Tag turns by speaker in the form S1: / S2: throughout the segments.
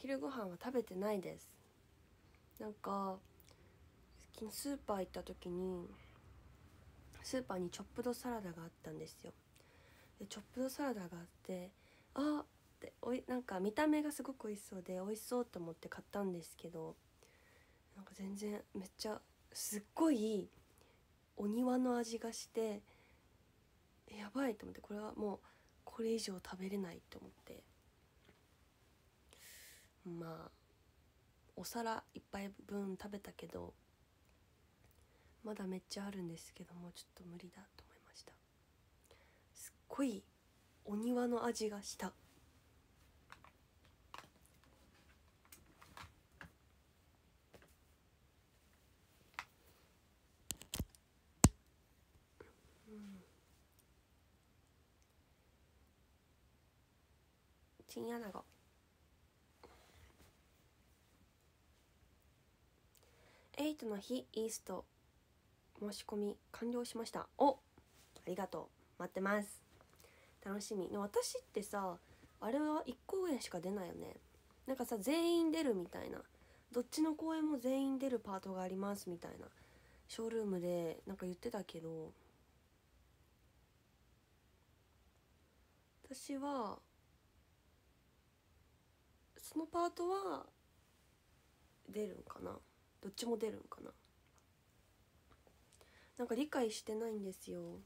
S1: 昼ご飯は食べてないです。なんか昨日スーパー行った時にスーパーにチョップドサラダがあったんですよ。でチョップドサラダがあってあっておいなんか見た目がすごく美味しそうで美味しそうと思って買ったんですけどなんか全然めっちゃすっごいお庭の味がしてやばいと思ってこれはもうこれ以上食べれないと思って。まあお皿一杯分食べたけどまだめっちゃあるんですけどもちょっと無理だと思いました。すっごいお庭の味がした。チンアナゴ。エイトの日イースト。申し込み完了しました。おありがとう。待ってます。楽しみ。私ってさあれは1公演しか出ないよね。なんかさ全員出るみたいな。どっちの公演も全員出るパートがありますみたいな。ショールームでなんか言ってたけど。私はそのパートは出るんかな。どっちも出るんかな。なんか理解してないんですよ。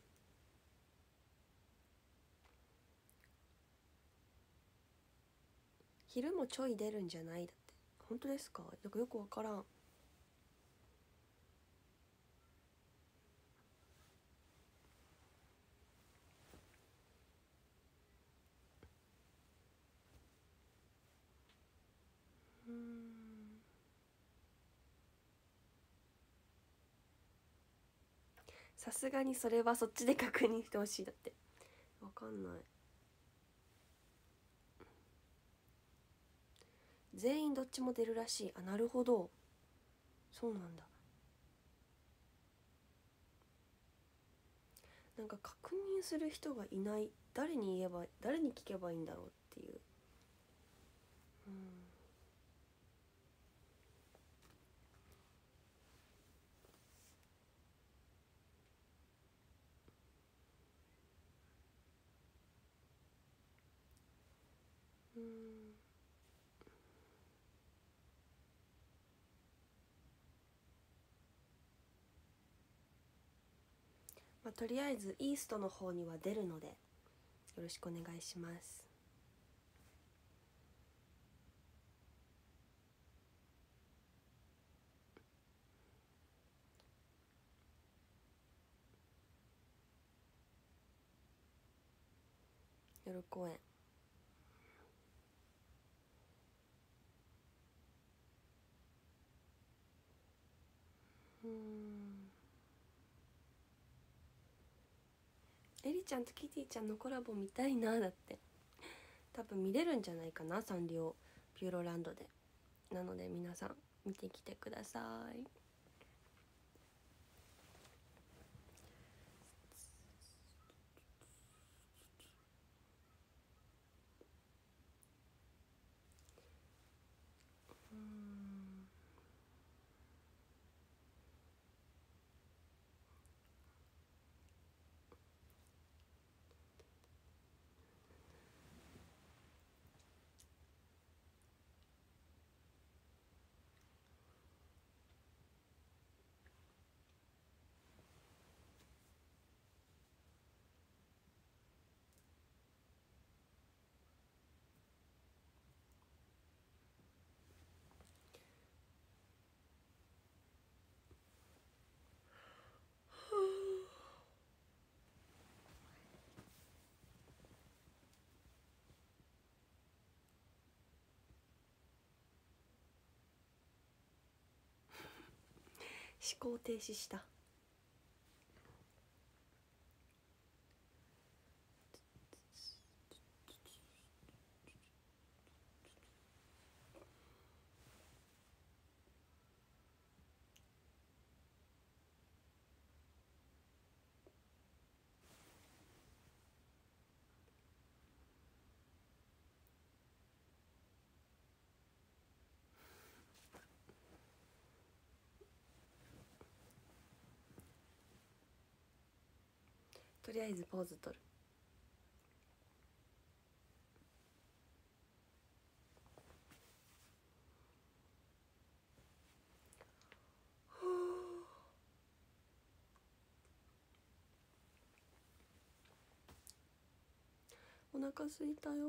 S1: 昼もちょい出るんじゃない？だって。本当ですか？よくよくわからん。さすがにそれはそっちで確認してほしいだって。わかんない。全員どっちも出るらしい。あなるほど。そうなんだ。なんか確認する人がいない。誰に言えば誰に聞けばいいんだろうっていう。うん。まあ、とりあえずイーストの方には出るのでよろしくお願いします。夜公演エリちゃんとキティちゃんのコラボ見たいなだって。多分見れるんじゃないかなサンリオピューロランドで。なので皆さん見てきてください。思考停止した。とりあえずポーズ取る。お腹すいたよ。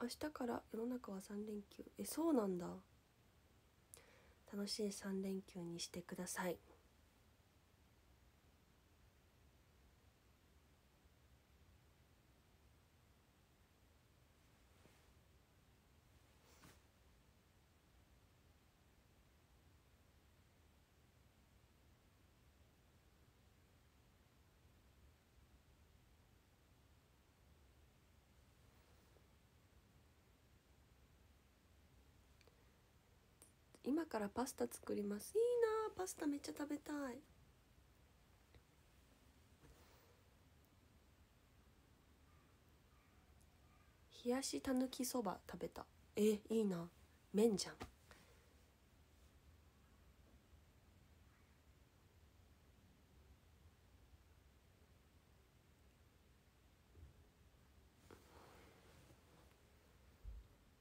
S1: 明日から世の中は3連休。えそうなんだ。楽しい3連休にしてください。今からパスタ作ります。いいなパスタめっちゃ食べたい。冷やしたぬきそば食べた。えいいな。麺じゃん。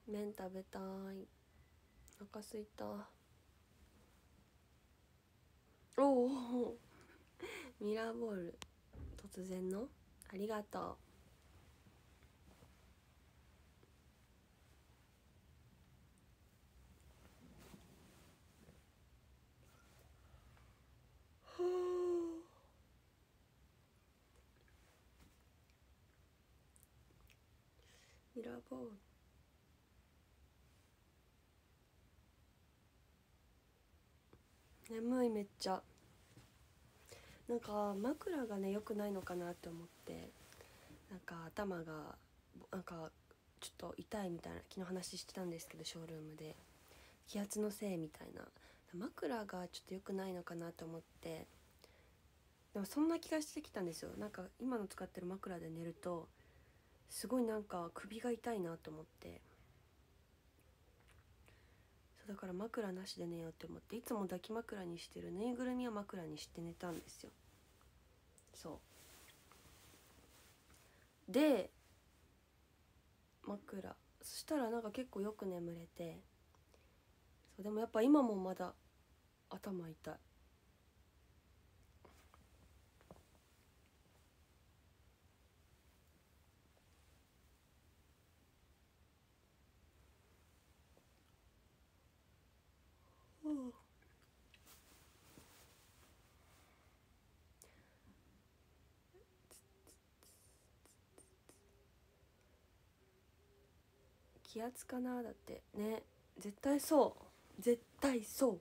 S1: 麺食べたい。お腹すいたおおミラーボール突然のありがとうミラーボール眠いめっちゃ。なんか枕がね良くないのかなって思って。なんか頭がなんかちょっと痛いみたいな昨日話してたんですけどショールームで。気圧のせいみたいな。枕がちょっと良くないのかなと思って。でもそんな気がしてきたんですよ。なんか今の使ってる枕で寝るとすごいなんか首が痛いなと思って。だから枕なしで寝ようって思っていつも抱き枕にしてるぬいぐるみは枕にして寝たんですよ。そう。で枕。そしたらなんか結構よく眠れて。そうでもやっぱ今もまだ頭痛い。気圧かなだって。ね。絶対そう。絶対そう。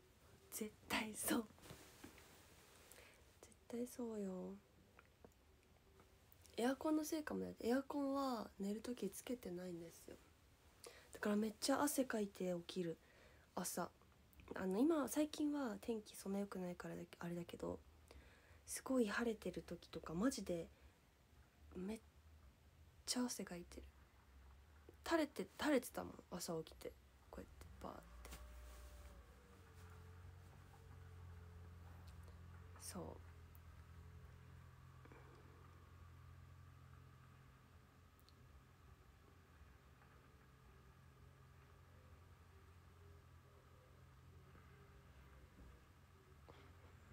S1: 絶対そう。絶対そうよ。エアコンのせいかもだってエアコンは寝る時つけてないんですよ。だからめっちゃ汗かいて起きる。朝。あの今最近は天気そんな良くないからあれだけどすごい晴れてる時とかマジでめっちゃ汗かいてる。垂れて垂れてたもん朝起きて。こうやってバーって。そう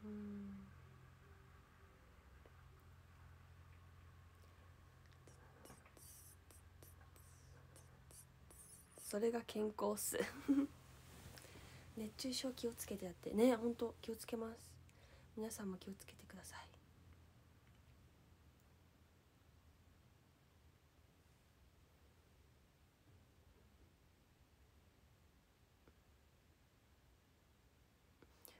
S1: うんそれが健康っす。熱中症気をつけてやってね。ほんと気をつけます。皆さんも気をつけてください。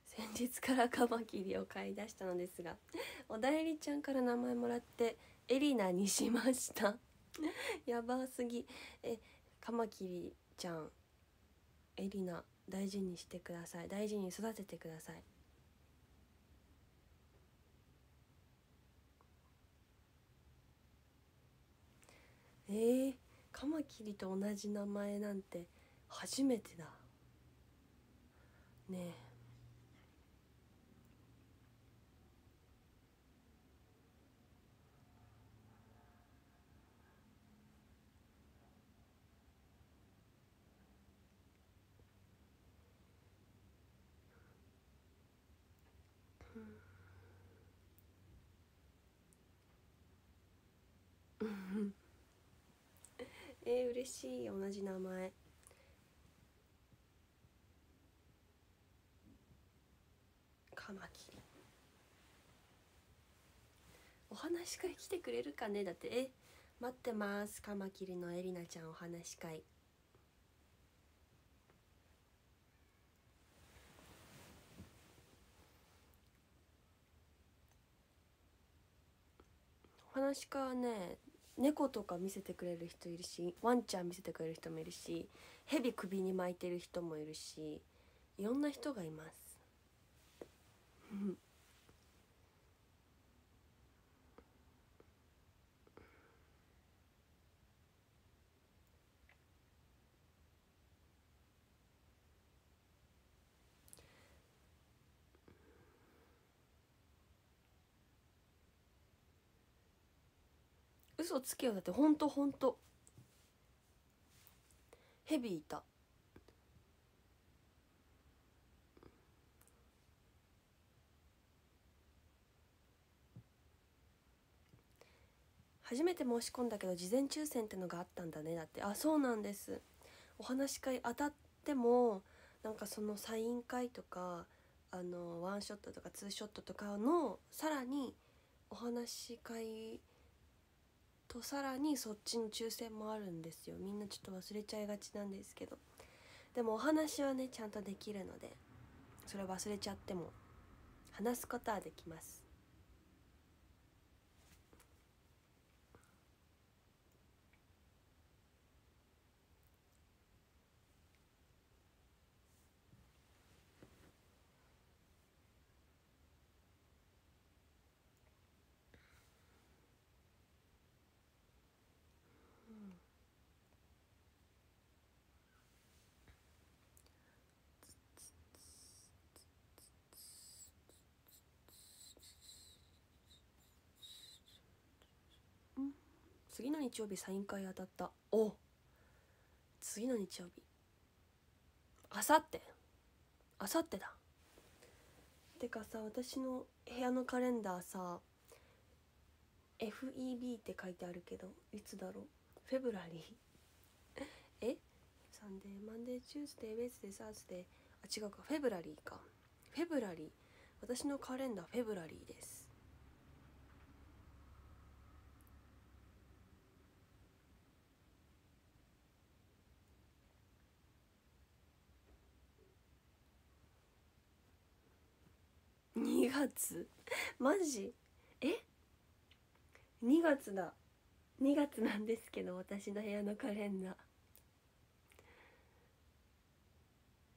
S1: 先日からカマキリを買い出したのですがおだいりちゃんから名前もらってエリナにしました。やばすぎ。えカマキリちゃんエリナ大事にしてください。大事に育ててください。えー、カマキリと同じ名前なんて初めてだ。ねえうんえー、嬉しい同じ名前。カマキ。リお話し会来てくれるかね？だってえ待ってます。カマキリのエリナちゃんお話し会。お話し会はね猫とか見せてくれる人いるしワンちゃん見せてくれる人もいるし蛇首に巻いてる人もいるしいろんな人がいます。嘘つけよ。だってほんとほんとヘビいた。初めて申し込んだけど事前抽選ってのがあったんだね。だってあそうなんです。お話し会当たってもなんかそのサイン会とかあのワンショットとかツーショットとかのさらにお話し会とさらにそっちの抽選もあるんですよ。みんなちょっと忘れちゃいがちなんですけど。でもお話はねちゃんとできるのでそれ忘れちゃっても話すことはできます。次の日曜日サイン会当たった。お次の日曜日。あさってあさってだ。てかさ私の部屋のカレンダーさ FEB って書いてあるけどいつだろう？ February。え？ Sunday Monday Tuesday Wednesday Thursday。あ違うか。 February か。 February。私のカレンダー February です2月？マジ？え？2月だ。2月なんですけど私の部屋のカレンダー。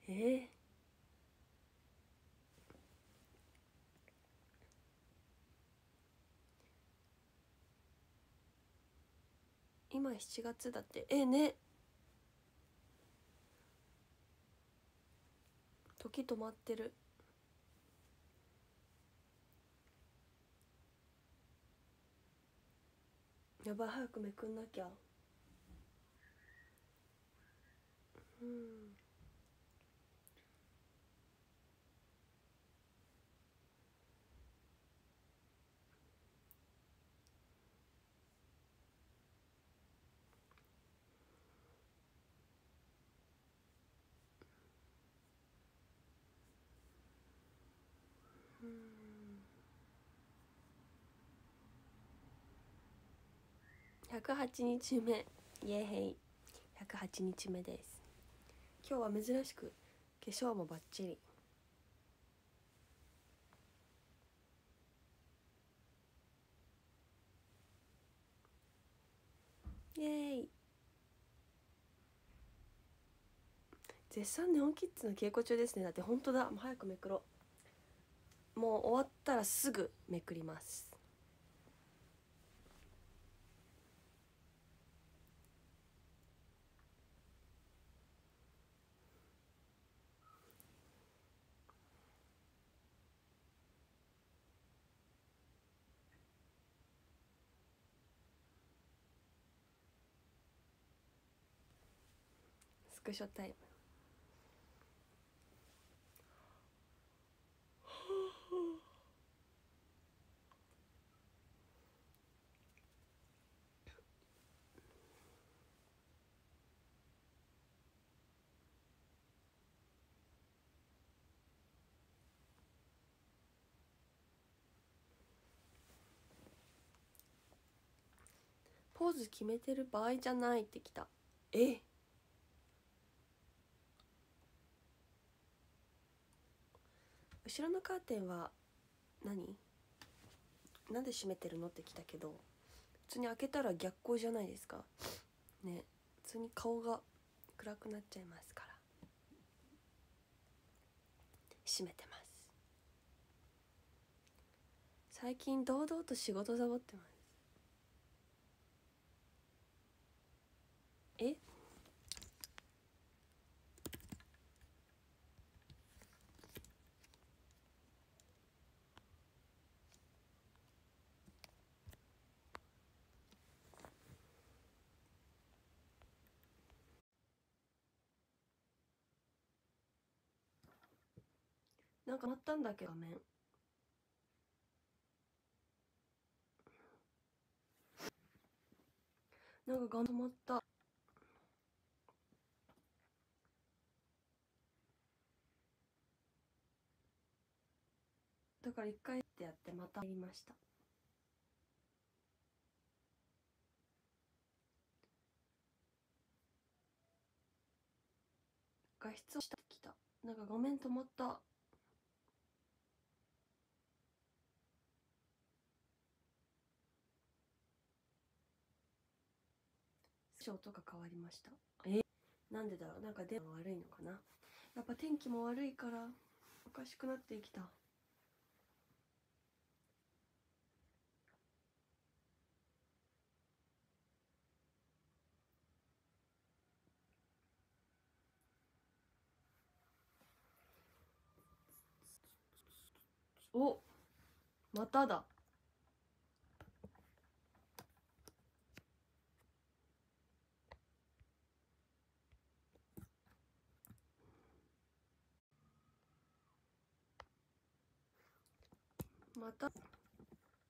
S1: え？ー、今7月だって。えね？時止まってる。やばい早くめくんなきゃ。うん。108日目。イエヘイ。108日目です。今日は珍しく化粧もバッチリ。イエーイ。絶賛ネオンキッズの稽古中ですね。だって本当だ。もう早くめくろもう終わったらすぐめくります。クショタイムポーズ決めてる場合じゃないってきた。え？後ろのカーテンは何？なんで閉めてるの？って来たけど普通に開けたら逆光じゃないですか。ね普通に顔が暗くなっちゃいますから。閉めてます。最近堂々と仕事サボってます。え？か止まったんだけど画面。なんか画面止まった。だから一回ってやってまた入りました。画質をしてきた。なんか画面止まった。章とか変わりました？えなんでだろう？なんか電話悪いのかな？やっぱ天気も悪いからおかしくなってきた。おまただ。また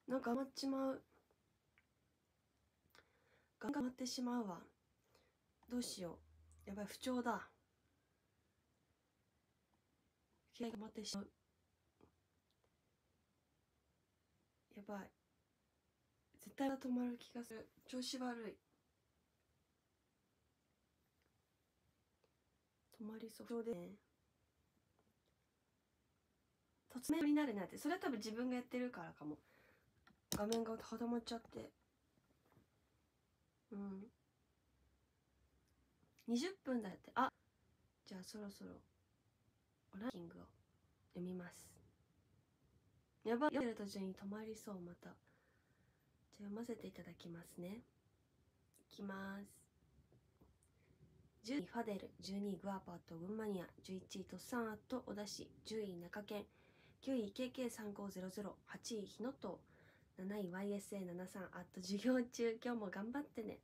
S1: なんか余っちまう。ガンガン余ってしまうわ。どうしよう。やばい不調だ。気合が余ってしまう。やばい。絶対止まる気がする。調子悪い。止まりそう。不調でね突面になるなって。それは多分自分がやってるからかも。画面が固まっちゃって。うん。20分だって。あじゃあそろそろ。ランキングを読みます。やばい。読んでる途中に止まりそう。また。じゃあ読ませていただきますね。いきます。10位ファデル。12位グアパート。群馬ニア11位トッサンアット。お出し10位中堅。9位 KK3500、8位日野と、7位 YSA73 あと授業中今日も頑張ってね。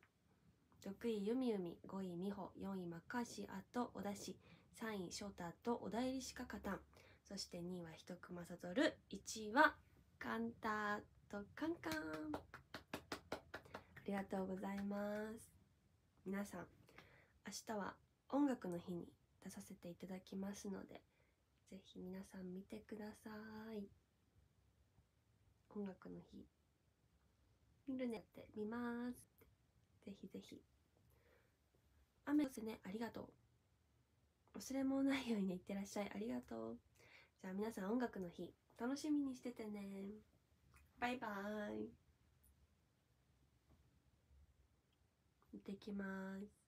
S1: 6位ゆみゆみ、5位みほ、4位マッカーシーあとおだし、3位翔太とおだいりしか勝たん。そして2位はひとくまさとる、1位はカンタとカンカン。ありがとうございます。皆さん、明日は音楽の日に出させていただきますので、ぜひ皆さん見てください。音楽の日。見るねって見ますぜひぜひ。雨ですね。ありがとう。忘れ物ないようにねいってらっしゃい。ありがとう。じゃあ皆さん音楽の日。楽しみにしててね。バイバーイ。行ってきます。